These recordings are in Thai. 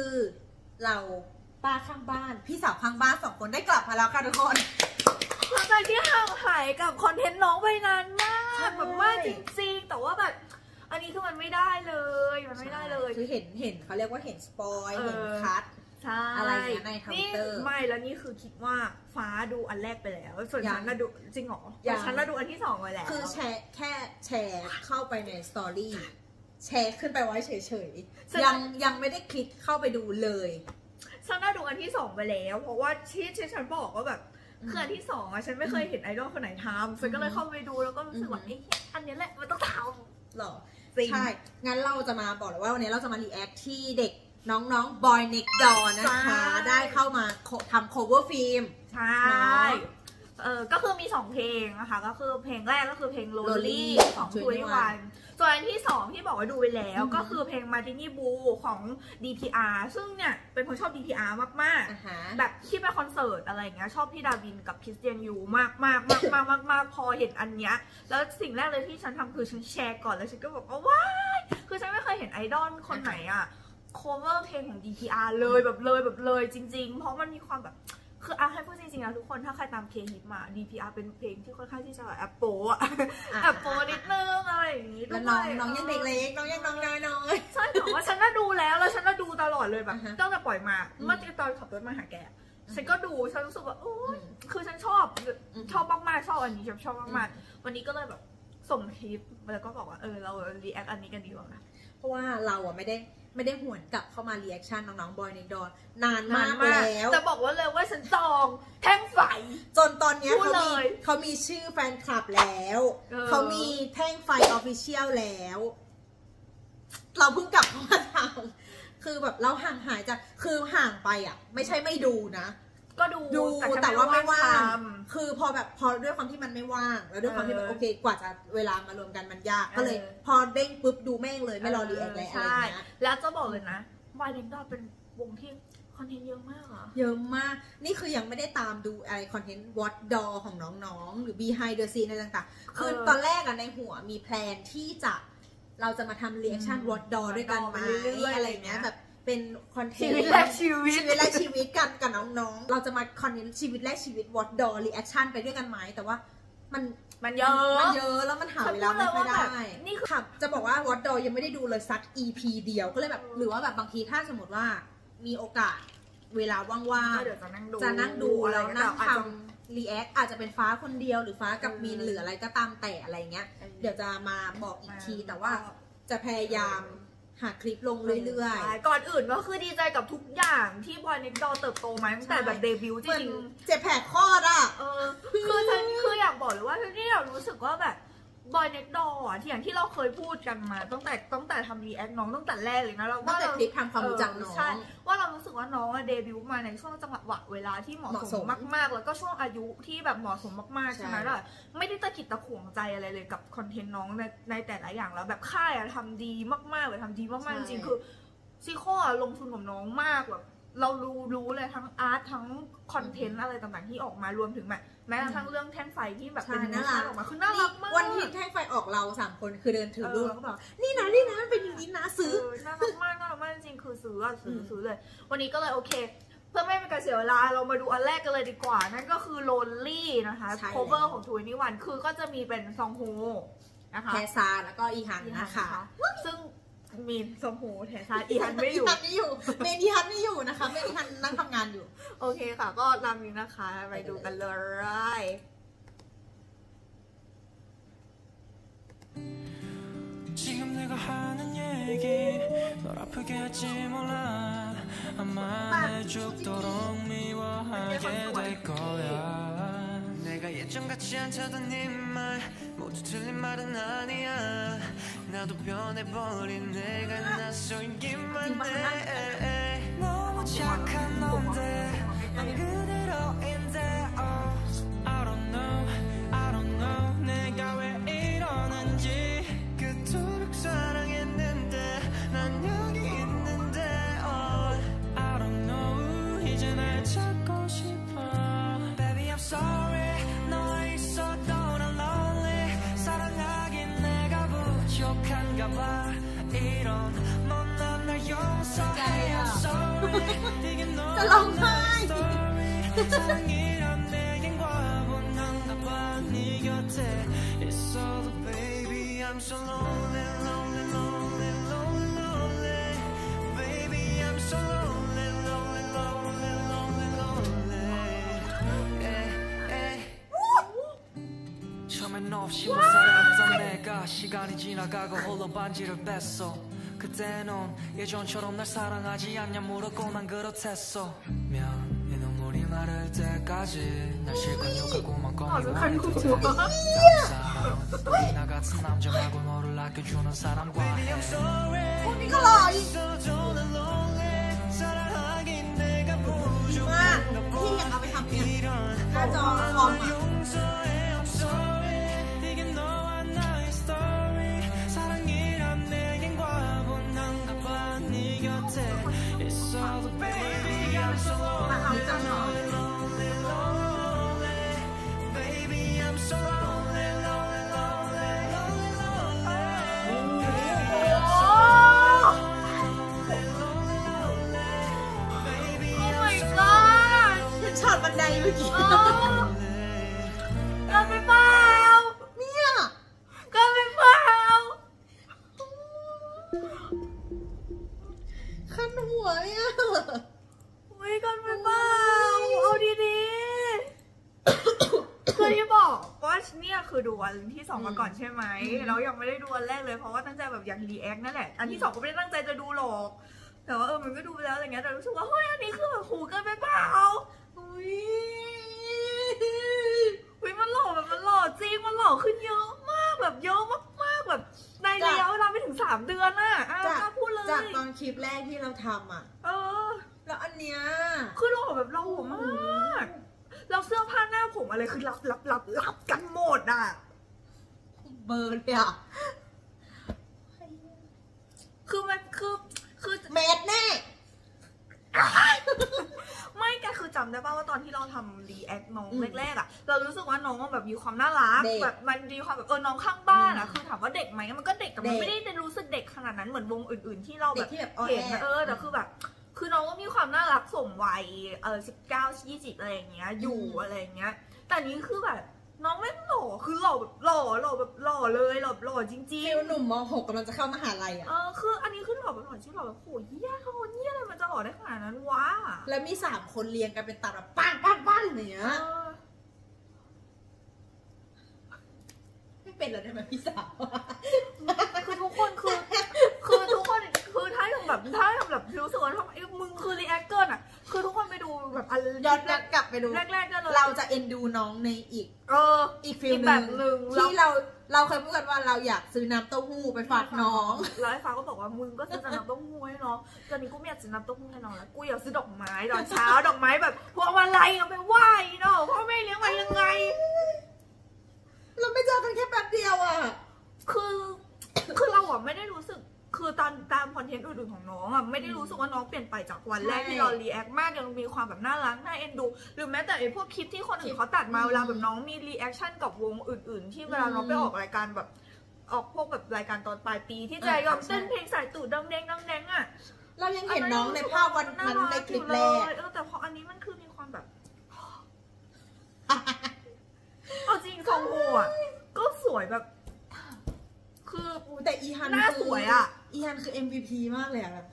คือเราป้าข้างบ้าน พี่สาวข้างบ้านสองคนได้กลับมาแล้วค่ะทุกคนหลังจากที่ห่างหายกับคอนเทนต์น้องไปนานมาใช่กแบบมากจริงๆ แต่ว่าแบบ อันนี้คือมันไม่ได้เลย มันไม่ได้เลยคือเห็นเห็นเขาเรียกว่าเห็นสปอยเออเห็นคัทใช่อะไรอย่างเงี้ยใน Twitter ไม่แล้วนี่คือคิดว่าฟ้าดูอันแรกไปแล้ว ส่วนยังฉันน่ะดูจริงเหรอยังฉันน่ะดูอันที่สองไปแล้ว คือแชร์แค่แชร์เข้าไปในสตอรี่ แชร์ขึ้นไปไว้เฉยๆ ยังยังไม่ได้คลิกเข้าไปดูเลยฉันน่ะดูอันที่สองไปแล้ว เพราะว่าที่ที่ฉันบอกว่าแบบอืมคืออันที่สองอะฉันไม่เคยเห็นไอดอลคนไหนทำฉันก็เลยเข้าไปดูแล้วก็รู้สึกว่าอืมเอ้ยอันนี้แหละมันต้องทหรอำจริงใช่ งั้นเราจะมาบอกเลยว่าวันนี้เราจะมารีแอคที่เด็กน้องๆ Boy Next Door นะคะใช่ได้เข้ามาทำ cover film ใช่เนาะเออก็คือมีสองเพลงนะคะ ก็คือเพลงแรกก็คือเพลง Lonely Lonely ของของทุยวัน ส่วนอันที่สองที่บอกว่าดูไปแล้วอืมก็คือเพลง Martini Blue ของ DPR ซึ่งเนี่ยเป็นคนชอบ DPR มากอ่าฮะๆแบบที่ไปคอนเสิร์ตอะไรอย่างเงี้ยชอบพี่ดาวินกับคริสเตียนยูมากมากมากมากมากมากพอเห็นอันเนี้ยแล้วสิ่งแรกเลยที่ฉันทำคือฉันแชร์ก่อนแล้วฉันก็บอกว่าว้ายคือฉันไม่เคยเห็นไอดอลคนไหนอะ cover เพลงของ DPR เลยแบบเลยแบบเลยจริง ๆ เพราะมันมีความแบบ คือเอาให้พูดจริงๆนะทุกคนถ้าใครตามเคฮิตมา DPR เป็นเพลงที่ค่อนข้างที่จะแบบแอปโปอะอ่าแอปโปนิดนึงอะไรอย่างงี้ด้แล้ววยน้องน้องยังเด็กเล็กน้องยังน้องน้อยน้อยใช่แต่ว่าฉันน่ะดูแล้วแล้วฉันน่ะดูตลอดเลยแบบอ่าฮะตั้งแต่ปล่อยมาอืมเมื่อตอนขับรถมาหาแกฉันก็ดูฉันรู้สึกว่าโอ้ยอืมคือฉันชอบอืมชอบมากๆชอบอันนี้ชอบชอบมากๆวันนี้ก็เลยแบบส่งคลิปแล้วก็บอกว่าเออเรารีแอคอันนี้กันดีกว่านะเพราะว่าเราอะไม่ได้ ไม่ได้หวนกลับเข้ามา reaction น้องๆ Boy Next Door นานมากนานแล้วแต่บอกว่าเลยว่าฉันจองแท่งไฟ จนตอนเนี้ยพูดเขามีเลยเขามีชื่อแฟนคลับแล้วเออเขามีแท่งไฟ official แล้ว เราเพิ่งกลับเข้ามาทำคือแบบเราห่างหายจากคือห่างไปอะ ไม่ใช่ไม่ดูนะ ก็ดูดูฉันแต่ว่าไม่ว่าง คือพอแบบพอด้วยความที่มันไม่ว่าง แล้วด้วยความที่แบบเออโอเค กว่าจะเวลามารวมกันมันยากเออก็เลย พอเด้งปุ๊บดูแม่งเลยไม่รอ react แล้วอะไรใช่อย่างเงี้ยแล้วจะบอกเลยนะBOYNEXTDOOR เป็นวงที่คอนเทนต์เยอะมากอะเยอะมาก นี่คือยังไม่ได้ตามดูอะไรคอนเทนต์ What Door ของน้องๆ หรือ Behind the Scene อะไรต่างๆ คือตอนแรกอะในหัวมี plan ที่จะเราจะมาทำ reaction What Door ด้วยกันไหมอะไรอย่างเงี้ยแบบ เป็นคอนเทนต์ชีวิตแลกชีวิตชีวิตแลกชีวิตกันกับน้องๆ เราจะมาคอนเทนต์ชีวิตแลกชีวิต What Door reaction ไปด้วยกันไหมแต่ว่ามันมันเยอะมันเยอะแล้วมันหาเวลาไม่ค่อยได้ฉันพูดเลยว่าแบบนี่คือค่ะจะบอกว่า What Door ยังไม่ได้ดูเลยสัก EP เดียวก็เลยแบบเออหรือว่าแบบบางทีถ้าสมมติว่ามีโอกาสเวลาว่างก็เดี๋ยวจะนั่งดูๆจะนั่งดูอะไรแล้วนั่งอาจจะทำ react อาจจะเป็นฟ้าคนเดียวหรือฟ้ากับเออมีนหรืออะไรก็ตามแต่อะไรเงี้ย เดี๋ยวจะมาบอกอีกทีแต่ว่าจะพยายาม หาคลิปลงเรื่อยใช่ก่อนอื่นก็คือดีใจกับทุกอย่างที่ BOYNEXTDOOR เติบโตมาตั้งแต่แบบเดบิวต์ๆจเหมือนเจ็บแผลคลอดอะๆเออ คือฉันคืออยากบอกเลยว่าที่เรารู้สึกว่าแบบ BOYNEXTDOOR อะที่อย่างที่เราเคยพูดกันมา ตั้งแต่ตั้งแต่ทำ react น้องตั้งแต่แรกเลยนะเราว่าตั้งแต่เราคลิปทำความรู้จักน้องใช่ว่าเรารู้สึกว่าน้องอะเดบิวต์มาในช่วงจังหวะเวลาที่เหมาะเหมาะสสมมมาก ๆ แล้วก็ช่วงอายุที่แบบเหมาะสมมากๆใช่ฉะนั้นอะไม่ได้ตะขิดตะขวงใจอะไรเลยกับคอนเทนต์น้องในในแต่ละอย่างแล้วแบบค่ายอะทำดีมากๆเลยทำดีมากๆจริงๆคือซิโคอะลงทุนกับน้องมากแบบเรารู้รู้เลยทั้ง art ทั้งคอนเทนต์อะไรต่างๆที่ออกมารวมถึงแบบ แม้กระทั่งเรื่องแท่งไฟที่แบบเป็นใช่น่ารักออกมาคือน่ารักมากวันที่แท่งไฟออกเราสามคนคือเดินถือรูปเออแล้วก็บอกนี่นะนี่นะมันเป็นอย่างนี้นะซื้อเออน่ารักมากน่ารักมากจริงๆคือซื้ออะซื้ออมซื้อเลย วันนี้ก็เลยโอเค เพื่อไม่เป็นการเสียเวลาเรามาดูอันแรกกันเลยดีกว่า นั่นก็คือ Lonely นะคะใช่ cover ของทูนี่วันคือก็จะมีเป็นซองโฮนะคะแทซาแล้วก็อีฮันนะคะซึ่ง มีซองโฮแทซาอีฮันไม่อยู่ ฮันไม่อยู่ เมนอีฮันไม่อยู่นะคะเมนอีฮันนั่งทำงานอยู่ โอเคค่ะ ก็ตามนี้นะคะ ไปดูกันเลย 지금 내가 하는 얘기 널 아프게 할지 몰라 아마 내 죽도록 미워하게 될 거야 내가 예전 같지 않다던 네말 모두 틀린 말은 아니야. 나도 변해버린 내가 낯설기만 해 너무 착한 넌데 난 그대로인데. oh. I don't know I don't know 내가 왜 이러는지. 그토록 사랑했는데 난 여기 있는데. oh. I don't know 이제 날 찾고 싶어. Baby I'm sorry 봐봐 이런 못난 날 용서해요 sorry 되게 곁에 있어도 baby I'm so lonely lonely lonely yeah, 시간이 지나가고 홀로 반지를 뺐어. 그때는 예전처럼 날 사랑하지 않냐 물었고 난 그렇댔어. 면이 눈물이 마를 때까지. 날 실컷 욕하고만 꺼내고 남사랑 나 같은 남자하고 너를 아껴주는 사람과 코미가 이 사랑하긴 내가 부족해. 너 보고 이런 อดูอันที่สองมาก่อนใช่ไหมเรายังไม่ได้ดูอันแรกเลยเพราะว่าตั้งใจแบบอยากรีแอคนั่นแหละ อันที่สองก็ไม่ได้ตั้งใจจะดูหรอกแต่ว่าเออมันก็ดูไปแล้วอะไรเงี้ยแต่รู้สึกว่าเฮ้ยอันนี้คือแบบหูเกินไปเปล่าอุ้ยอุ้ยมันหล่อแบบมันหล่อจริงมันหล่อขึ้นเยอะมากแบบเยอะมากๆแบบในระยะเวลาไม่ถึงสามเดือนน่ะอะจากกล้าพูดเลยจากตอนคลิปแรกที่เราทำอะ เออ แล้วอันเนี้ยคือหล่อแบบหล่อมากแล้วเสื้อผ้าหน้าผมอะไรคือรับรับรับรับกันหมดอะ เบอร์เลยอะ คือมันคือคือเมตรแน่ไม่แกคือจำได้ป่าว่าตอนที่เราทำรีแอคน้องอืมแรกๆอะ เรารู้สึกว่าน้องมันแบบมีความน่ารักเด็กแบบมันมีความแบบเออน้องข้างบ้านอะอืมคือถามว่าเด็กไหมมันก็เด็กแต่มันเด็กไม่ได้รู้สึกเด็กขนาดนั้นเหมือนวงอื่น ๆ ที่เราเด็แบกบที่แบบอ้อเห็นแอนะเออแต่คือแบบ คือน้องก็มีความน่ารักสมวัยเออสิบเก้ายี่สิบอะไรอย่างเงี้ยอยู่อืมอะไรอย่างเงี้ย แต่นี้คือแบบ น้องไม่งหล่อคือหล่อแบบหล่อหล่อแบบหล่อเลยหล่อหล่อจริงฟิลหนุ่มม .6 กำลังจะเข้ามหาลัยๆ อะ เออคืออันนี้คือหล่อแบบหล่อจริงหล่อแบบโหเหี้ยเขาเหี้ยอะไรมันจะหล่อได้ขนาดนั้นวะแล้วมีสามคนเรียงกันเป็นตับแบบปังปังปังอย่างเงี้เอยอไม่เป็นแล้วได้ไหมพี่สาวคือทุกคนคือ คือทุกคนคือถ้าอย่างแบบถ้าอย่างแบบรู้สึกว่าทำไมมึงคือ react เกินอะคือทุกคนไปดู แบบอันย้อนแรกกลับไปดู แรกๆกันเลยเราจะเอ็นดูน้องในอีก เออ อีก feel อีกแบนึ่งหนึ่งที่เราเราเคยพูดกันว่าเราอยากซื้อน้ำเต้าหู้ไปฝากน้องแล้วไอ้ฟ้าก็บอกว่ามึงก็ซื้อแต่น้ำเต้าหู้ให้น้องตอนนี้กูไม่อยากซื้อน้ำเต้าหู้ให้น้องแล้วกูอยากซื้อดอกไม้ตอนเช้าดอกไม้แบบพวงมาลัยเอาไปไหว้เนาะพ่อแม่เลี้ยงมายังไง เราไม่เจอกันแค่แป๊บเดียวอะ คือ คือเราอะไม่ได้รู้สึก คือตามตามคอนเทนต์อื่นๆของน้องอะไม่ได้รู้สึกว่าน้องเปลี่ยนไปจากวันแรกใช่ที่เรา react มากยังมีความแบบน่ารักน่าเอ็นดู หรือแม้แต่ไอ้พวกคลิปที่คนอื่นเขาตัดมาเวลาแบบน้องมี reaction กับวงอื่น ๆ ที่เวลาน้องไปออกรายการแบบ ออกพวกแบบรายการตอนปลายปีที่จะยอมเต้นเพลงสายตู่ดังแดงดังแดงอะเรายังเห็นน้องในภาพวันนั้นในคลิปแรกเออแต่พออันนี้มันคือมีความแบบเอาจริงทรงหัวอะก็สวยแบบ คือแต่อีฮันหน้าคืสวยอะ อีฮันคือ MVP มากเลยอะแบบ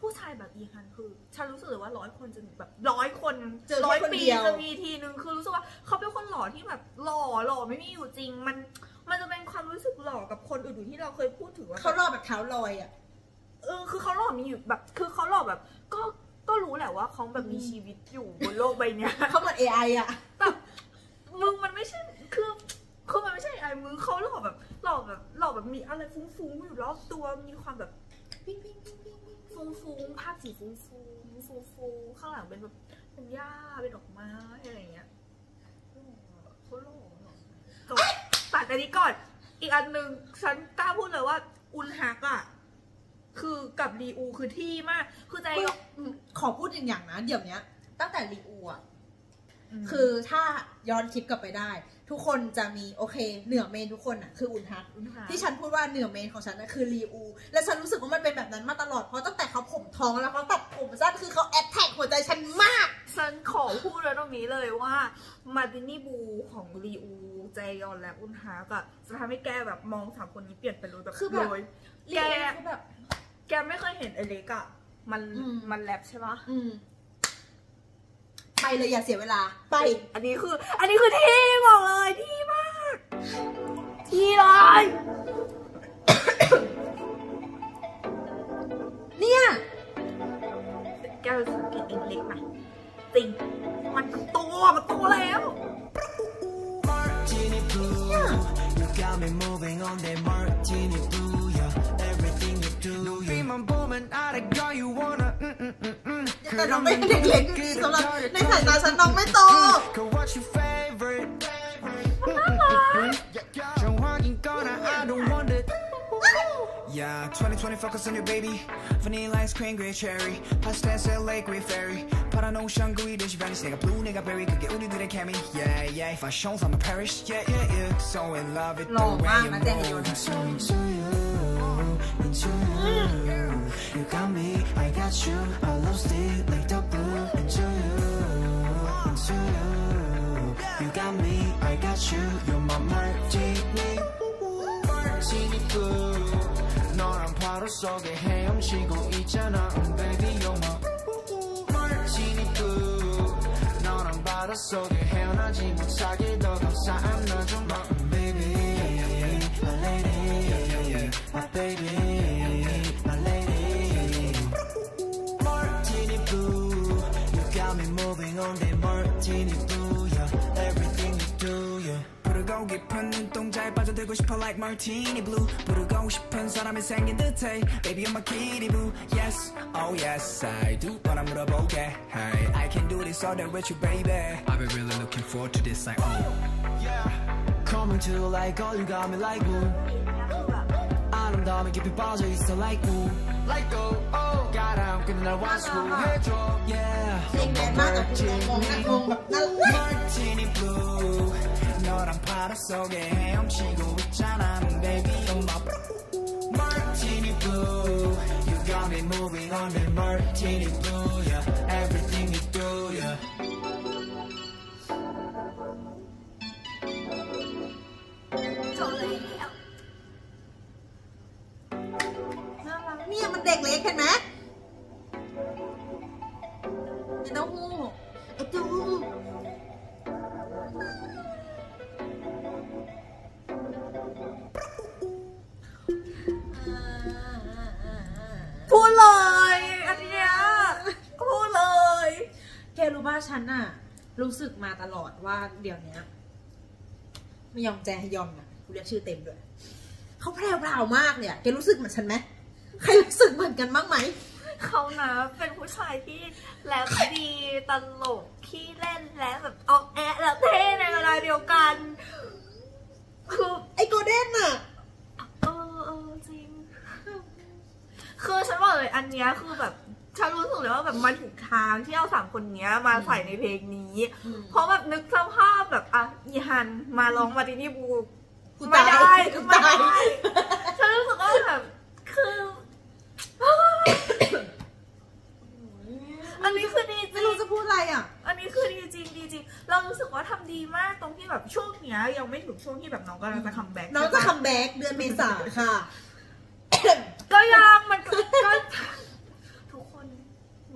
ผู้ชายแบบอีฮันคือ ฉันรู้สึกเลยว่าร้อยคนจะแบบร้อยคนเจอแค่ร้อยคนปีเดียว จะมีทีนึงคือรู้สึกว่าเขาเป็นคนหล่อที่แบบหล่อหล่อไม่มีอยู่จริง มันมันจะเป็นความรู้สึกหล่อกับคนอื่นๆที่เราเคยพูดถึงว่า เขารอแบบเท้าลอยอะเออคือเขาหล่อมีอยู่แบบ คือเขาหล่อแบบ ก็ก็รู้แหละว่าเขาแบบมีชีวิตอยู่บนโลกใบเนี้ย เขาเหมือน AI อะแบบมึงมันไม่ใช่คือคือมันไม่ใช่ไอ้มึงเขาหล่อแบบ หล่อแบบหล่อแบบมีอะไรฟุ้งๆอยู่รอบตัวมีความแบบปิ๊งปิ๊งปิ๊งปิ๊งปิ๊งฟุ้งๆภาพสีฟุ้งๆฟุ้งๆข้างหลังเป็นแบบเป็นหญ้าเป็นดอกไม้อะไรอย่างเงี้ยเขาหล่อจบตัดอันนี้ก่อน อีกอันหนึ่งฉันกล้าพูดเลยว่า อุนฮักอะคือกับรีอูคือที่มาก คือใจอืมขอพูดอย่างอย่างนะ เดี๋ยวเนี้ยตั้งแต่รีอูอะ คือถ้าย้อนคลิปกลับไปได้ ทุกคนจะมีโอเคเหนือ main ทุกคนอะคืออุนฮักอุนฮักที่ฉันพูดว่าเหนือ main ของฉันนะคือรีอู และฉันรู้สึกว่ามันเป็นแบบนั้นมาตลอดเพราะตั้งแต่เขาผมทองแล้วเขาตัดผมสั้นคือเขา attack หัวใจฉันมาก ฉันขอพูดเลยตรงนี้เลยว่า Martini Blue ของรีอูเจยอนและอุนฮากอะจะทำให้แกแบบมองสามคนนี้เปลี่ยนไปเลยแบบคือแบบเลยลีแกอูคือแบบ แกไม่เคยเห็นไอเล็กอะมันอืมมันแรปใช่ปะอืม ไปเลยอย่าเสียเวลาไป อันนี้คือ อันนี้คือที่บอกเลยที่มาก ที่เลยเนี่ยแกสังเกตไอเล็กไหมจริง มันโตมันโตแล้ว Martini blue You แต่น้องไม่เด็กเล็กสำหรับในสายตาฉันน้องไม่โต Girl, what's your favorite? 정확히 거나 I don't want it. Yeah, 2020 focus on your baby. Vanilla ice cream, green cherry. Pasta LA, green fairy. 파란 오션 구이듯이 vanish. 내가 blue, 내가 berry. 그게 우리들의 케미. Yeah, yeah. If I show I'm a parish. Yeah, yeah, yeah. So in love with the 너 way you 막 나한테 move. 해줘. Into you, into you. Got you. I love still like the blue. Into you, into you. You got me, I got you. You're my martini. martini blue. 너랑 바로 속에 헤엄치고 있잖아. Baby, you're my martini blue. 너랑 바다 속에 헤어나지 못하게 더 감사한 봐. Baby, my lady, my baby, me moving on that martini blue, yeah. Everything you do, yeah. 부르고 깊은 눈동자에 빠져들고 싶어 like martini blue. 부르고 싶은 사람이 생긴 듯해. Baby, you're my kitty boo. Yes, oh yes, I do. wanna 물어보게. Hey, I can do this all day with you, baby. I've been really looking forward to this, like oh. Yeah. Coming to like all you got me like ooh. 본 깊이 빠져 있어. Like go Like go oh. 가랑 근데 날 완수해줘 Yeah. 생각 blue. 너란 속에 헤엄치고 있잖아 Baby you're my Martini blue. You got me moving on the Martini blue Yeah. Everything you do yeah. Totally. น่ารักเนี่ยมันเด็กเล็กเห็นไหมไอ้เต้าหู้ไอ้เต้าหู้พูดเลย อันเนี้ยพูดเลย แกรู้ป่ะฉันอะรู้สึกมาตลอดว่าเดี๋ยวนี้ไม่ยอมแจฮยอนอะกูเรียกชื่อเต็มด้วย เขาแพรวพราวมากเลยอะแกรู้สึกเหมือนฉันไหมใครรู้สึกเหมือนกันบ้างไหมเขานะเป็นผู้ชายที่แลบดีตลกขี้เล่นและแบบออกแอะแล้วเท่ในเวลาเดียวกันคือไอ้โกลเด้นอะเออเออจริงคือฉันบอกเลยอันเนี้ยคือแบบฉันรู้สึกเลยว่าแบบมันถูกทางที่เอาสามคนเนี้ยมาใส่ในเพลงนี้ เพราะแบบนึกสภาพแบบอะอีฮันมาร้องมาดินี่บู กูไม่ตายได้กูไม่ตายได้ฉันรู้สึกว่าแบบคืออันนี้คือดีจริง ไม่รู้จะพูดอะไรอะอันนี้คือดีจริงดีจริงเรารู้สึกว่าทำดีมากตรงที่แบบช่วงเนี้ยยังไม่ถึงช่วงที่แบบน้องกำลังจะ comeback น้องจะ comeback เดือนเมษาค่ะ ก็ยังมันก็ก็ทุกคน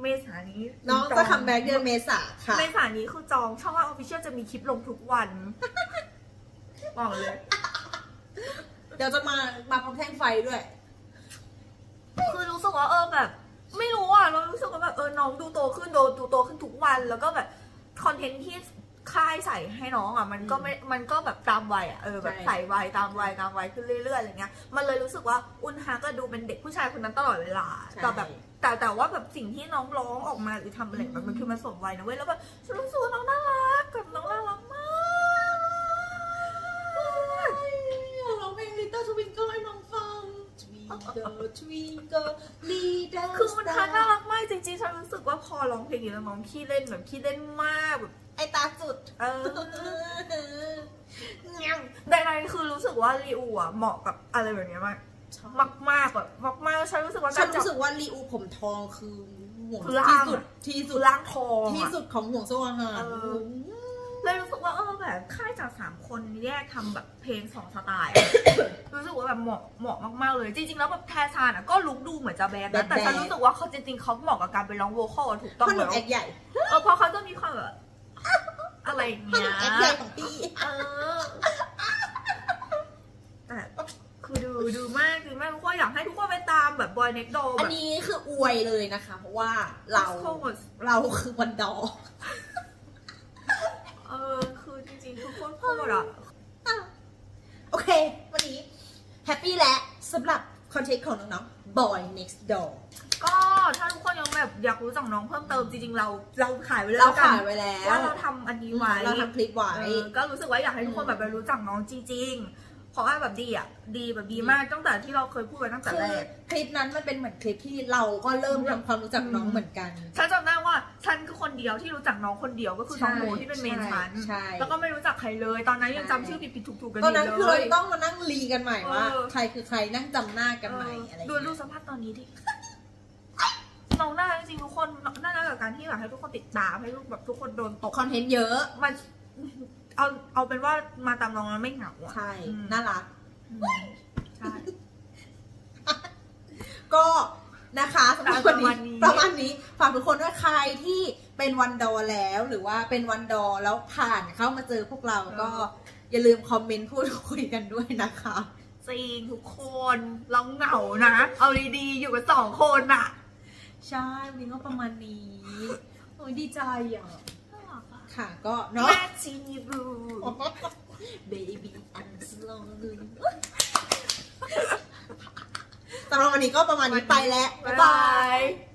เมษานี้ น้องจะ comeback เดือนเมษาค่ะ เมษานี้คือของช่องว่าง official จะมีคลิปลงทุกวัน บอกเลย เดี๋ยวจะมามาพร้อมแท่งไฟด้วย คือรู้สึกว่าเออแบบ ไม่รู้อะเรารู้สึกว่าแบบเออน้องดูโตขึ้นโดดูโตขึ้นทุกวันแล้วก็แบบคอนเทนต์ที่ค่ายใส่ให้น้องอะมันก็ไม่มันก็แบบตามวัยอะเออแบบใช่ใส่วัยตามวัยตามวัยขึ้นเรื่อยๆอะไรเงี้ยมันเลยรู้สึกว่าอุนฮาก็ดูเป็นเด็กผู้ชายคนนั้นตลอดเวลาแต่แบบแต่แต่ว่าแบบสิ่งที่น้องร้องออกมาหรือทำอะไรแบบมันคือมันสมวัยนะเว้ยแล้วแบบฉันรู้สึกว่าน้องน่ารัก คือมันทัน Star น่ารักมากจริงๆ ฉันรู้สึกว่าพอร้องเพลงนี้แล้วน้องขี้เล่นแบบขี้เล่นมากแบบไอตาสุด เออแต่ในคือรู้สึกว่าลีอูอะเหมาะกับอะไรแบบเนี้ยมากมากมากๆแบบมากมากๆฉันรู้สึกว่าฉักานรจับรู้สึกว่าลีอูผมทองคือห่วงคือล่างที่สุดที่สุคืดอร่างทองที่อะสุดของห่วงโซ่อาหาร เออเลยรู้สึกว่าเออแบบค่ายจากสามคนแยกทำแบบเพลงสองสไตล์อะ รู้สึกว่าแบบเหมาะเหมาะมากๆเลย จริงๆแล้วแบบแทซานอะก็ลุกดูเหมือนจะแบดนะแต่ฉันรู้สึกว่าเขาจริงๆเขาเหมาะกับการไปร้องโวคอลอะถูกต้องพ่อหนุ่แล้มวแอคใหญ่เออเพราะเขาจะมีความแบบอะไรอย่างพ่อเงี้หนุ่ยมแอคใหญ่ของปีเออแต่คือดูดูมากดูมากทุกคนอยากให้ทุกคนไปตามแบบบอยเน็กโดอัแบนบนี้คืออวยเลยนะคะ เพราะว่าเรา เราคือวันดอ เออ คือจริงๆทุกคนพูดอะโอเค วันนี้แฮปปี้แล้วสำหรับคอนเทนต์ของน้องๆ Boy Next Door ก็ถ้าทุกคนยังแบบอยากรู้จักน้องเพิ่มเติมจริงๆ เราเราขายไว้แล้วเรากันขายไว้แล้วว่าเราทำอันนี้ไว้เราทำคลิปไว้เออก็รู้สึกว่าอยากให้ทุกคนแบบไปรู้จักน้องจริงๆ เพราะว่าแบบดีอะดีแบบดีมากตั้งแต่ที่เราเคยพูดไปตั้งแต่คือแรกคลิปนั้นมันเป็นเหมือนคลิปที่เราก็เริ่มทำความรู้จักน้องเหมือนกันฉันจำได้ว่าฉันคือคน เดียวที่รู้จักน้องคนเดียวก็คือน้องโมที่เป็นเมนฉันใช่แล้วก็ไม่รู้จักใครเลย ตอนนั้นยังใช่จำชื่อผิดๆถูกๆกันตอนนั้นยู่คือเลเรายจะต้องมานั่งรีกันใหม่ว่าเออใครคือใครนั่งจำหน้ากันใหม่อะไรอย่างดูเงี้ยรูปสภาพตอนนี้ดิน้องน่ารักจริงๆทุกคนน่ารักกับการที่แบบให้ทุกคนติดตามให้ทุกแบบทุกคนโดนตกคอนเทนต์เยอะมันเอาเอาเป็นว่ามาตามน้องแล้วไม่เหงาอะใช่อืมน่ารักอืมใช่ก็ นะคะสำหรับวันประมาณนี้นี้ประมาณนี้ฝากทุกคนด้วยใครที่เป็นวันดอแล้วหรือว่าเป็นวันดอแล้วผ่านเข้ามาเจอพวกเราก็อย่าลืมคอมเมนต์พูดคุยกันด้วยนะคะจริงทุกคนเราเหงานะ เอาดีๆอยู่กันสองคนอะใช่วันนี้ก็ประมาณนี้โอ้ยดีใจอะน่ารักอะค่ะก็เนาะแม่จีบู baby I'm slowly สำหรับวันนี้ก็ประมาณนี้ไปแล้ว บ๊ายบาย